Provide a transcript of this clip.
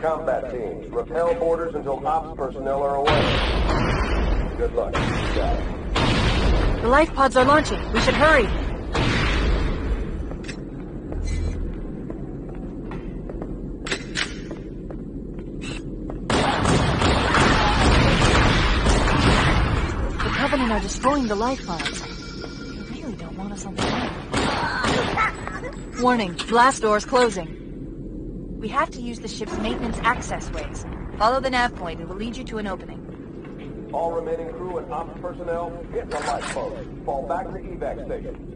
combat teams. Repel boarders until ops personnel are away. Good luck. The life pods are launching. We should hurry. The Covenant are destroying the life pods. They really don't want us on the planet. Warning, blast doors closing. We have to use the ship's maintenance access ways. Follow the nav point. It will lead you to an opening. All remaining crew and ops personnel, get the lifeboat. Fall back to evac station.